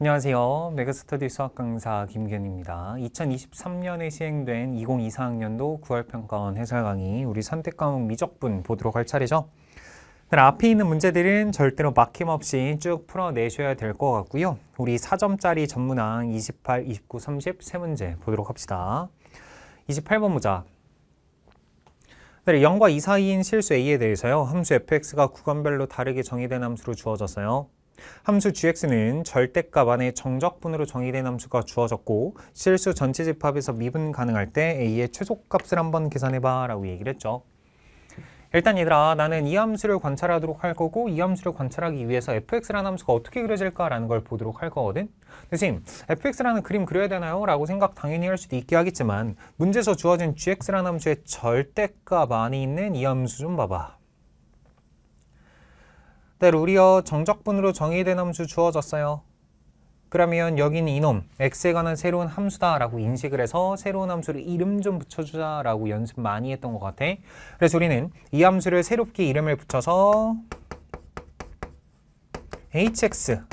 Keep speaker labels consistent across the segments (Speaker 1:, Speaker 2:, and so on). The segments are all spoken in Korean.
Speaker 1: 안녕하세요. 메가스터디 수학 강사 김기입니다 2023년에 시행된 2024학년도 9월 평가원 해설 강의 우리 선택 과목 미적분 보도록 할 차례죠. 앞에 있는 문제들은 절대로 막힘없이 쭉 풀어내셔야 될 것 같고요. 우리 4점짜리 전문항 28, 29, 30 세 문제 보도록 합시다. 28번 보자. 0과 2 사이인 실수 A에 대해서요. 함수 fx가 구간별로 다르게 정의된 함수로 주어졌어요. 함수 gx는 절대값 안에 정적분으로 정의된 함수가 주어졌고 실수 전체 집합에서 미분 가능할 때 a의 최소값을 한번 계산해봐 라고 얘기를 했죠. 일단 얘들아 나는 이 함수를 관찰하도록 할 거고 이 함수를 관찰하기 위해서 fx라는 함수가 어떻게 그려질까라는 걸 보도록 할 거거든. 대신 fx라는 그림 그려야 되나요? 라고 생각 당연히 할 수도 있게 하겠지만 문제에서 주어진 gx라는 함수의 절대값 안에 있는 이 함수 좀 봐봐. 대우리어 정적분으로 정의된 함수 주어졌어요. 그러면 여기는 이놈 x에 관한 새로운 함수다라고 인식을 해서 새로운 함수를 이름 좀 붙여주자라고 연습 많이 했던 것 같아. 그래서 우리는 이 함수를 새롭게 이름을 붙여서 hx라고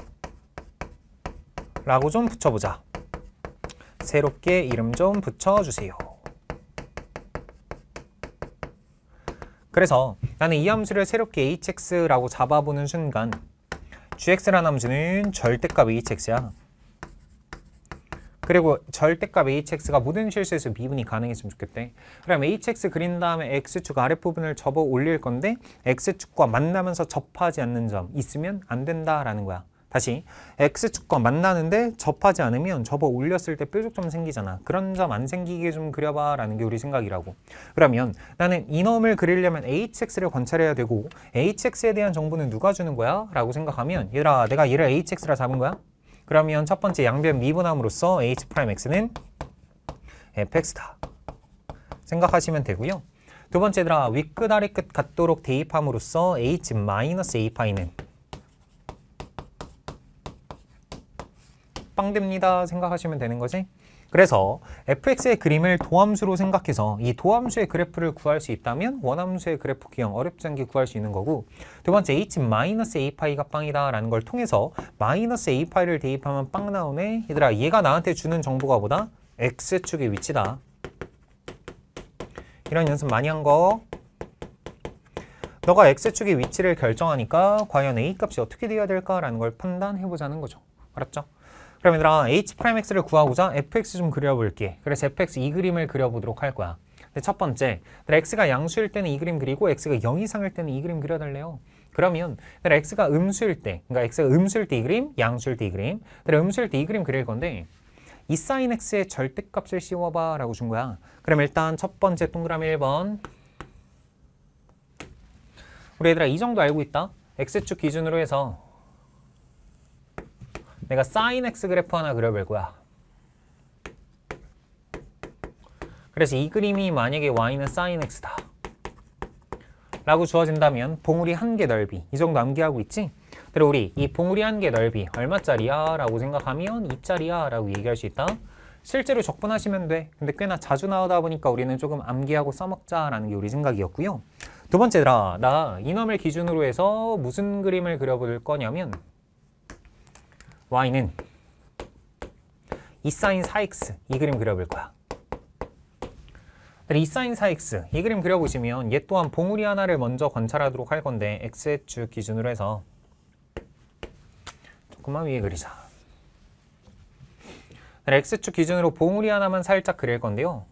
Speaker 1: 좀 붙여보자. 새롭게 이름 좀 붙여주세요. 그래서 나는 이 함수를 새롭게 hx라고 잡아보는 순간 gx라는 함수는 절대값 hx야. 그리고 절대값 hx가 모든 실수에서 미분이 가능했으면 좋겠대. 그럼 hx 그린 다음에 x축 아랫부분을 접어 올릴 건데 x축과 만나면서 접하지 않는 점 있으면 안 된다라는 거야. 다시 X축과 만나는데 접하지 않으면 접어 올렸을 때 뾰족점 생기잖아. 그런 점 안 생기게 좀 그려봐 라는 게 우리 생각이라고. 그러면 나는 이놈을 그리려면 hx를 관찰해야 되고 hx에 대한 정보는 누가 주는 거야? 라고 생각하면 얘들아 내가 얘를 hx라 잡은 거야? 그러면 첫 번째 양변 미분함으로써 h'x는 fx다. 생각하시면 되고요. 두 번째 얘들아 윗끝 아래끝 같도록 대입함으로써 h-a파이는 빵됩니다 생각하시면 되는 거지. 그래서 fx의 그림을 도함수로 생각해서 이 도함수의 그래프를 구할 수 있다면 원함수의 그래프 기형 어렵지 않게 구할 수 있는 거고 두 번째 h 마이너스 a 파이가 빵이다 라는 걸 통해서 마이너스 a 파이를 대입하면 빵 나오네 얘들아 얘가 나한테 주는 정보가 뭐다? x축의 위치다 이런 연습 많이 한 거 너가 x축의 위치를 결정하니까 과연 a값이 어떻게 돼야 될까라는 걸 판단해보자는 거죠 알았죠? 그럼 얘들아 h'x를 구하고자 fx 좀 그려볼게. 그래서 fx 이 그림을 그려보도록 할 거야. 첫 번째, x가 양수일 때는 이 그림 그리고 x가 0 이상일 때는 이 그림 그려달래요. 그러면 x가 음수일 때, 그러니까 x가 음수일 때 이 그림, 양수일 때 이 그림, 음수일 때 이 그림 그릴 건데 이 사인 x의 절대값을 씌워봐 라고 준 거야. 그럼 일단 첫 번째 동그라미 1번 우리 얘들아 이 정도 알고 있다. x축 기준으로 해서 내가 사인 n x 그래프 하나 그려볼 거야. 그래서 이 그림이 만약에 y는 사인 n x다. 라고 주어진다면 봉우리 한 개 넓이 이 정도 암기하고 있지? 그리고 우리 이 봉우리 한 개 넓이 얼마짜리야? 라고 생각하면 이짜리야 라고 얘기할 수 있다. 실제로 적분하시면 돼. 근데 꽤나 자주 나오다 보니까 우리는 조금 암기하고 써먹자라는 게 우리 생각이었고요. 두 번째라, 나 이놈을 기준으로 해서 무슨 그림을 그려볼 거냐면 y는 이 사인 4x 이 그림 그려볼 거야. 이 사인 4x 이 그림 그려보시면 얘 또한 봉우리 하나를 먼저 관찰하도록 할 건데 x의 주 기준으로 해서 조금만 위에 그리자. x축 기준으로 봉우리 하나만 살짝 그릴 건데요.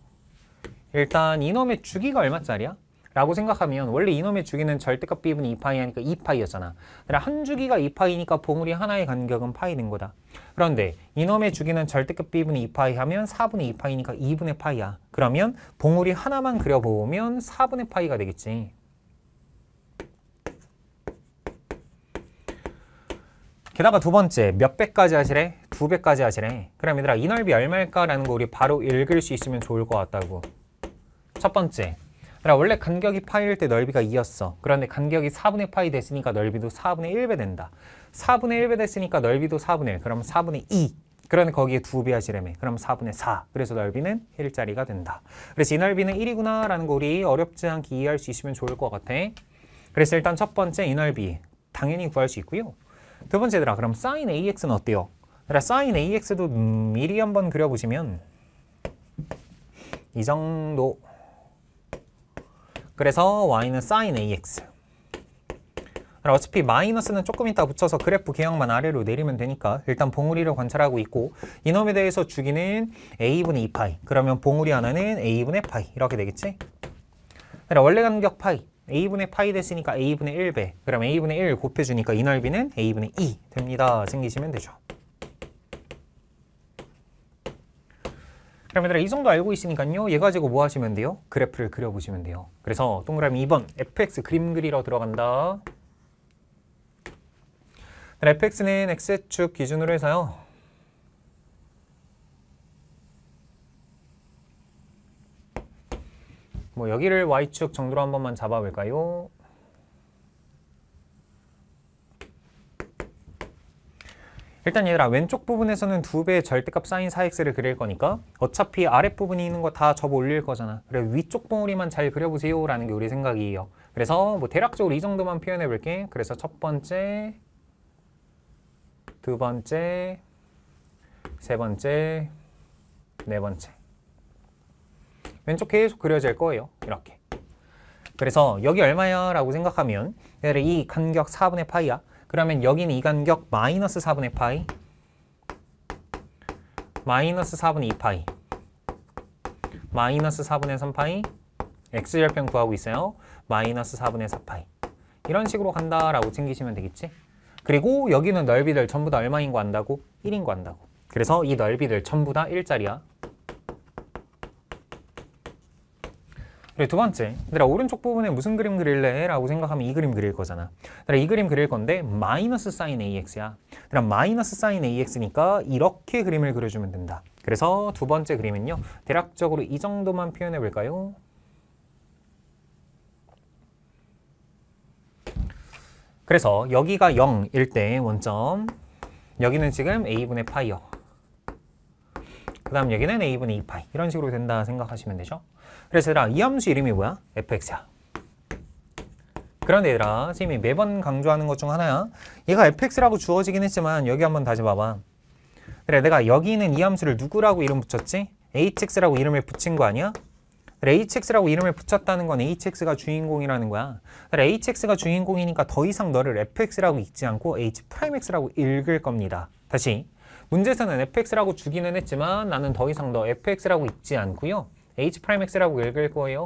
Speaker 1: 일단 이놈의 주기가 얼마짜리야? 라고 생각하면 원래 이놈의 주기는 절대값 비분이 2파이 하니까 2파이였잖아. 한 주기가 2파이니까 봉우리 하나의 간격은 파이 된 거다. 그런데 이놈의 주기는 절대값 비분이 2파이 하면 4분의 2파이니까 2분의 파이야. 그러면 봉우리 하나만 그려보면 4분의 파이가 되겠지. 게다가 두 번째 몇 배까지 하시래? 두 배까지 하시래. 그럼 얘들아 이 넓이 얼마일까라는 거 우리 바로 읽을 수 있으면 좋을 것 같다고. 첫 번째 그러니까 원래 간격이 파일 때 넓이가 2였어. 그런데 간격이 4분의 파이 됐으니까 넓이도 4분의 1배 된다. 4분의 1배 됐으니까 넓이도 4분의 1. 그럼 4분의 2. 그러면 거기에 2배 하시라며. 그럼 4분의 4. 그래서 넓이는 1짜리가 된다. 그래서 이 넓이는 1이구나 라는 거 우리 어렵지 않게 이해할 수 있으면 좋을 것 같아. 그래서 일단 첫 번째 이 넓이 당연히 구할 수 있고요. 두 번째 얘들아 그럼 sin ax는 어때요? 그인 그러니까 ax도 음, 미리 한번 그려보시면 이 정도 그래서 y는 sin ax 그러니까 어차피 마이너스는 조금 이따 붙여서 그래프 기형만 아래로 내리면 되니까 일단 봉우리를 관찰하고 있고 이놈에 대해서 주기는 a분의 2파이 그러면 봉우리 하나는 a분의 파이 이렇게 되겠지? 그럼 그러니까 원래 간격 파이 a분의 파이 됐으니까 a분의 1배 그럼 a분의 1 곱해주니까 이 넓이는 a분의 2 됩니다 챙기시면 되죠 그럼 얘들아 이 정도 알고 있으니까요. 얘 가지고 뭐 하시면 돼요? 그래프를 그려보시면 돼요. 그래서 동그라미 2번 fx 그림 그리러 들어간다. fx는 x축 기준으로 해서요. 뭐 여기를 y축 정도로 한 번만 잡아볼까요? 일단 얘들아 왼쪽 부분에서는 두 배의 절대값 사인 4x를 그릴 거니까 어차피 아랫부분이 있는 거 다 접어 올릴 거잖아. 그래 위쪽 봉우리만 잘 그려보세요 라는 게 우리 생각이에요. 그래서 뭐 대략적으로 이 정도만 표현해 볼게. 그래서 첫 번째, 두 번째, 세 번째, 네 번째. 왼쪽 계속 그려질 거예요. 이렇게. 그래서 여기 얼마야? 라고 생각하면 얘들아 이 간격 4분의 파이야. 그러면 여기는 이간격 마이너스 4분의 파이 마이너스 4분의 2파이 마이너스 4분의 3파이 x 열편 구하고 있어요. 마이너스 4분의 4파이 이런 식으로 간다라고 챙기시면 되겠지? 그리고 여기는 넓이들 전부 다 얼마인 거 안다고? 1인 거 안다고. 그래서 이 넓이들 전부 다 1짜리야. 그리고 두 번째, 내가 오른쪽 부분에 무슨 그림 그릴래? 라고 생각하면 이 그림 그릴 거잖아. 내가 이 그림 그릴 건데 마이너스 사인 AX야. 그럼 마이너스 사인 AX니까 이렇게 그림을 그려주면 된다. 그래서 두 번째 그림은요. 대략적으로 이 정도만 표현해 볼까요? 그래서 여기가 0일 때 원점, 여기는 지금 A분의 파이어. 그 다음 여기는 a분의 2파이 이런 식으로 된다 생각하시면 되죠. 그래서 얘들아 이 함수 이름이 뭐야? fx야. 그런데 얘들아 선생님이 매번 강조하는 것 중 하나야. 얘가 fx라고 주어지긴 했지만 여기 한번 다시 봐봐. 그래 내가 여기 있는 이 함수를 누구라고 이름 붙였지? hx라고 이름을 붙인 거 아니야? hx라고 이름을 붙였다는 건 hx가 주인공이라는 거야. 그래, hx가 주인공이니까 더 이상 너를 fx라고 읽지 않고 h'x라고 읽을 겁니다. 다시 문제에서는 fx라고 주기는 했지만 나는 더 이상 너 fx라고 읽지 않고요 h'x라고 읽을 거예요.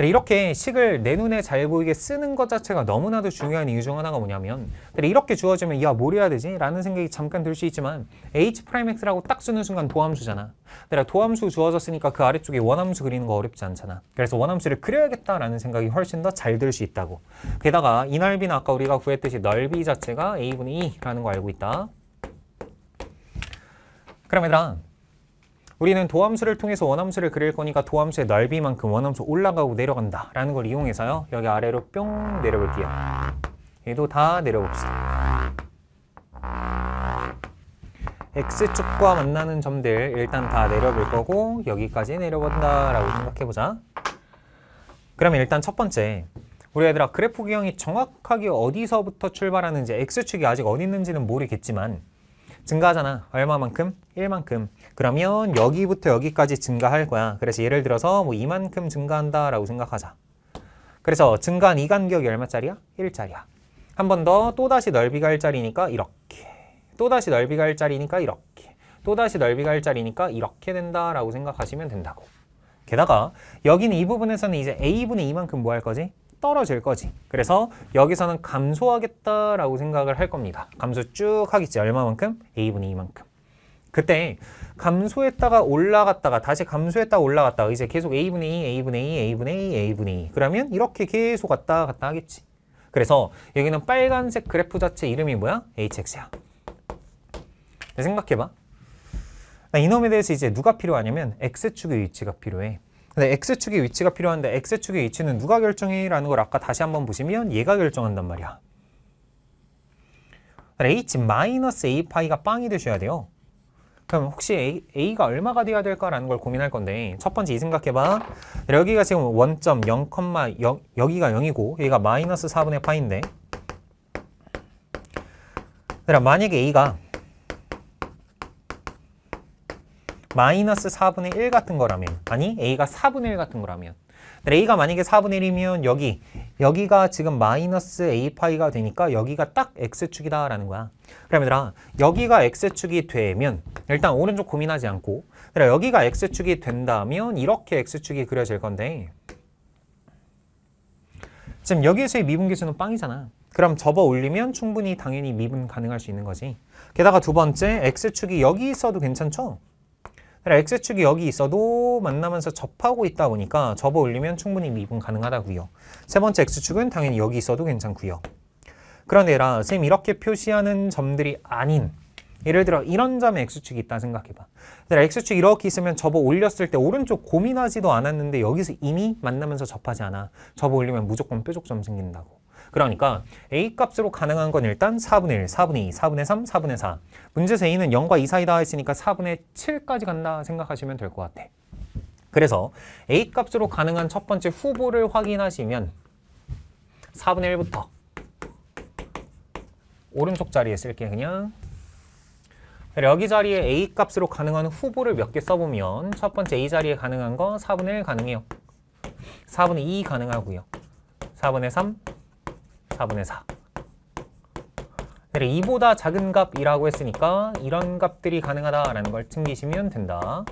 Speaker 1: 네, 이렇게 식을 내 눈에 잘 보이게 쓰는 것 자체가 너무나도 중요한 이유 중 하나가 뭐냐면 네, 이렇게 주어지면 야, 뭘 해야 되지? 라는 생각이 잠깐 들 수 있지만 H'X라고 딱 쓰는 순간 도함수잖아. 네, 그러니까 도함수 주어졌으니까 그 아래쪽에 원함수 그리는 거 어렵지 않잖아. 그래서 원함수를 그려야겠다라는 생각이 훨씬 더 잘 들 수 있다고. 게다가 이 넓이는 아까 우리가 구했듯이 넓이 자체가 A분의 2라는 거 알고 있다. 그럼 얘들아 우리는 도함수를 통해서 원함수를 그릴 거니까 도함수의 넓이만큼 원함수 올라가고 내려간다 라는 걸 이용해서요. 여기 아래로 뿅 내려볼게요. 얘도 다 내려봅시다. X축과 만나는 점들 일단 다 내려볼 거고 여기까지 내려본다 라고 생각해보자. 그러면 일단 첫 번째 우리 애들아 그래프 기형이 정확하게 어디서부터 출발하는지 X축이 아직 어디 있는지는 모르겠지만 증가하잖아. 얼마만큼? 1만큼. 그러면 여기부터 여기까지 증가할 거야. 그래서 예를 들어서 뭐 2만큼 증가한다라고 생각하자. 그래서 증가한 이 간격이 얼마짜리야? 1짜리야. 한 번 더 또다시 넓이가 1짜리니까 이렇게. 또다시 넓이가 1짜리니까 이렇게. 또다시 넓이가 1짜리니까 이렇게 된다라고 생각하시면 된다고. 게다가 여기는 이 부분에서는 이제 a분의 2만큼 뭐 할 거지? 떨어질 거지. 그래서 여기서는 감소하겠다라고 생각을 할 겁니다. 감소 쭉 하겠지. 얼마만큼? A분의 2만큼. 그때 감소했다가 올라갔다가 다시 감소했다가 올라갔다가 이제 계속 A분의 2, e, A분의 2, e, A분의 2, e, A분의 2 그러면 이렇게 계속 왔다 갔다 하겠지. 그래서 여기는 빨간색 그래프 자체 이름이 뭐야? hx야. 생각해봐. 이놈에 대해서 이제 누가 필요하냐면 x축의 위치가 필요해. 근데 네, X축의 위치가 필요한데 X축의 위치는 누가 결정해? 라는 걸 아까 다시 한번 보시면 얘가 결정한단 말이야. h a 파이가 빵이 되셔야 돼요. 그럼 혹시 a, a가 얼마가 돼야 될까라는 걸 고민할 건데 첫 번째 이 생각해봐. 여기가 지금 1.0, 여기가 0이고 여가 마이너스 4분의 파인데 그럼 만약에 a가 마이너스 4분의 1 같은 거라면 아니 a가 4분의 1 같은 거라면 a가 만약에 4분의 1이면 여기 여기가 지금 마이너스 a파이가 되니까 여기가 딱 x축이다 라는 거야 그러면 여기가 x축이 되면 일단 오른쪽 고민하지 않고 여기가 x축이 된다면 이렇게 x축이 그려질 건데 지금 여기에서의 미분 기수는 빵이잖아 그럼 접어 올리면 충분히 당연히 미분 가능할 수 있는 거지 게다가 두 번째 x축이 여기 있어도 괜찮죠? 그러니까 X축이 여기 있어도 만나면서 접하고 있다 보니까 접어 올리면 충분히 미분 가능하다고요. 세 번째 X축은 당연히 여기 있어도 괜찮고요. 그런데라 선생님 이렇게 표시하는 점들이 아닌 예를 들어 이런 점에 X축이 있다 생각해봐. x 축 이렇게 있으면 접어 올렸을 때 오른쪽 고민하지도 않았는데 여기서 이미 만나면서 접하지 않아. 접어 올리면 무조건 뾰족점 생긴다고. 그러니까 A 값으로 가능한 건 일단 4분의 1, 4분의 2, 4분의 3, 4분의 4. 문제 제의는 0과 2 사이다 했으니까 4분의 7까지 간다 생각하시면 될 것 같아. 그래서 A 값으로 가능한 첫 번째 후보를 확인하시면 4분의 1부터 오른쪽 자리에 쓸게 그냥 여기 자리에 A 값으로 가능한 후보를 몇 개 써보면 첫 번째 A 자리에 가능한 거 4분의 1 가능해요. 4분의 2 가능하고요. 4분의 3, 4분의 4. 이보다 작은 값이라고 했으니까 이런 값들이 가능하다라는 걸 챙기시면 된다.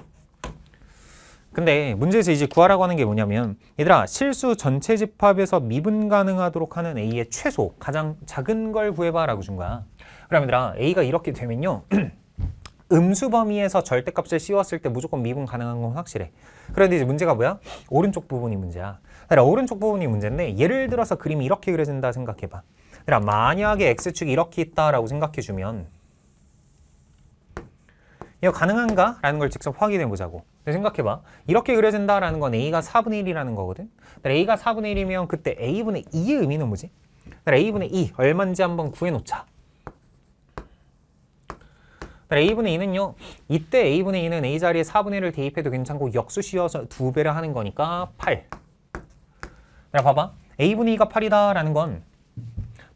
Speaker 1: 근데 문제에서 이제 구하라고 하는 게 뭐냐면 얘들아 실수 전체 집합에서 미분 가능하도록 하는 A의 최소 가장 작은 걸 구해봐 라고 준 거야. 그럼 얘들아 A가 이렇게 되면요. 음수 범위에서 절대값을 씌웠을 때 무조건 미분 가능한 건 확실해. 그런데 이제 문제가 뭐야? 오른쪽 부분이 문제야. 그러니까 오른쪽 부분이 문제인데 예를 들어서 그림이 이렇게 그려진다 생각해봐. 그러니까 만약에 x축이 이렇게 있다라고 생각해주면 이거 가능한가? 라는 걸 직접 확인해보자고. 생각해봐. 이렇게 그려진다라는 건 a가 4분의 1이라는 거거든. a가 4분의 1이면 그때 a분의 2의 의미는 뭐지? a분의 2 얼만지 한번 구해놓자. A분의 2는요. 이때 A분의 2는 A 자리에 4분의 1을 대입해도 괜찮고 역수 씌워서 두배를 하는 거니까 8. 야, 봐봐. A분의 2가 8이다라는 건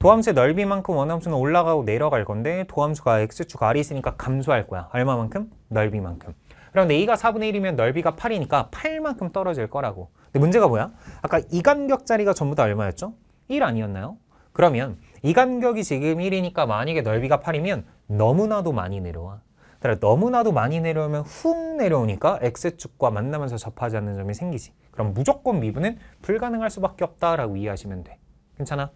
Speaker 1: 도함수의 넓이만큼 원함수는 올라가고 내려갈 건데 도함수가 X축 R이 있으니까 감소할 거야. 얼마만큼? 넓이만큼. 그럼 A가 4분의 1이면 넓이가 8이니까 8만큼 떨어질 거라고. 근데 문제가 뭐야? 아까 이 간격 자리가 전부 다 얼마였죠? 1 아니었나요? 그러면 이 간격이 지금 1이니까 만약에 넓이가 8이면 너무나도 많이 내려와. 따라 그러니까 너무나도 많이 내려오면 훅 내려오니까 x축과 만나면서 접하지 않는 점이 생기지. 그럼 무조건 미분은 불가능할 수밖에 없다라고 이해하시면 돼. 괜찮아?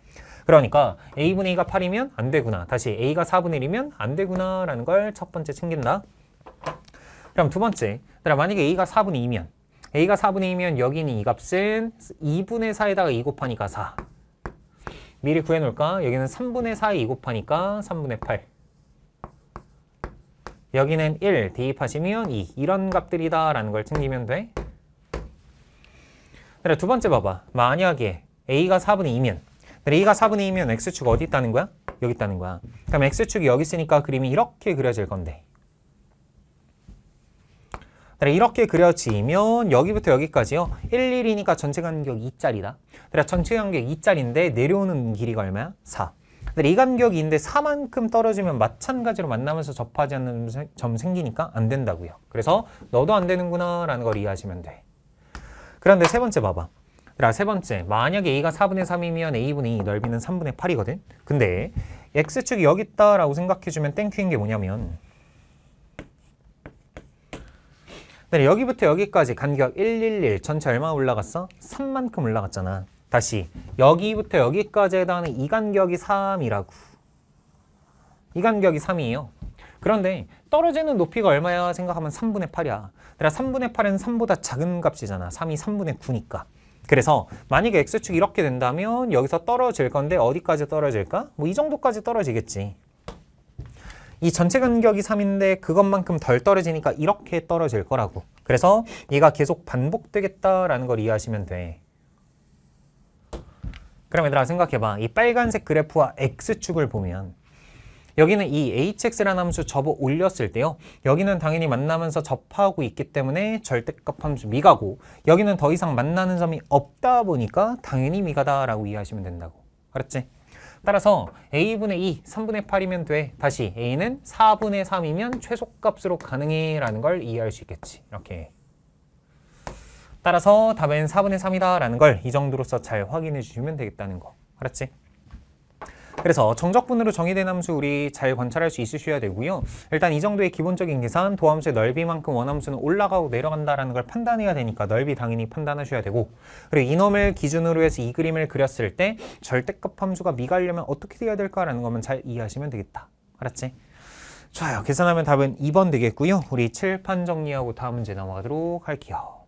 Speaker 1: 그러니까 a분의 2가 8이면 안 되구나. 다시 a가 4분의 1이면 안 되구나라는 걸 첫 번째 챙긴다. 그럼 두 번째, 그럼 만약에 a가 4분의 2면 a가 4분의 2면 여기 있는 이 값은 2분의 4에다가 2 곱하니까 4. 미리 구해놓을까? 여기는 3분의 4 2 곱하니까 3분의 8. 여기는 1, 대입하시면 2. 이런 값들이다 라는 걸 챙기면 돼. 그래, 두 번째 봐봐. 만약에 A가 4분의 2면 그래, A가 4분의 2면 X축 어디 있다는 거야? 여기 있다는 거야. 그럼 X축이 여기 있으니까 그림이 이렇게 그려질 건데 이렇게 그려지면 여기부터 여기까지요. 1, 1이니까 전체 간격 2짜리다. 그래 전체 간격 2짜리인데 내려오는 길이가 얼마야? 4. 근데 이 간격인데 4만큼 떨어지면 마찬가지로 만나면서 접하지 않는 점 생기니까 안 된다고요. 그래서 너도 안 되는구나 라는 걸 이해하시면 돼. 그런데 세 번째 봐봐. 그래, 세 번째, 만약에 A가 4분의 3이면 A분의 2, 넓이는 3분의 8이거든? 근데 X축이 여기 있다라고 생각해주면 땡큐인 게 뭐냐면 근데 네, 여기부터 여기까지 간격 111 전체 얼마 올라갔어? 3만큼 올라갔잖아. 다시 여기부터 여기까지 해당하는 이 간격이 3이라고. 이 간격이 3이에요. 그런데 떨어지는 높이가 얼마야 생각하면 3분의 8이야. 3분의 그러니까 8은 3보다 작은 값이잖아. 3이 3분의 9니까. 그래서 만약에 x축이 이렇게 된다면 여기서 떨어질 건데 어디까지 떨어질까? 뭐 이 정도까지 떨어지겠지. 이 전체 간격이 3인데 그것만큼 덜 떨어지니까 이렇게 떨어질 거라고. 그래서 얘가 계속 반복되겠다라는 걸 이해하시면 돼. 그럼 얘들아 생각해봐. 이 빨간색 그래프와 X축을 보면 여기는 이 hx라는 함수 접어 올렸을 때요. 여기는 당연히 만나면서 접하고 있기 때문에 절대값 함수 미가고 여기는 더 이상 만나는 점이 없다 보니까 당연히 미가다라고 이해하시면 된다고. 알았지? 따라서 a분의 2, 3분의 8이면 돼. 다시 a는 4분의 3이면 최소값으로 가능해 라는 걸 이해할 수 있겠지. 이렇게. 따라서 답은 4분의 3이다 라는 걸 이 정도로서 잘 확인해 주시면 되겠다는 거. 알았지? 그래서 정적분으로 정의된 함수 우리 잘 관찰할 수 있으셔야 되고요. 일단 이 정도의 기본적인 계산, 도함수의 넓이만큼 원함수는 올라가고 내려간다는 걸 판단해야 되니까 넓이 당연히 판단하셔야 되고 그리고 이놈을 기준으로 해서 이 그림을 그렸을 때 절대값 함수가 미가려면 어떻게 돼야 될까라는 것만 잘 이해하시면 되겠다. 알았지? 좋아요. 계산하면 답은 2번 되겠고요. 우리 칠판 정리하고 다음 문제 넘어가도록 할게요.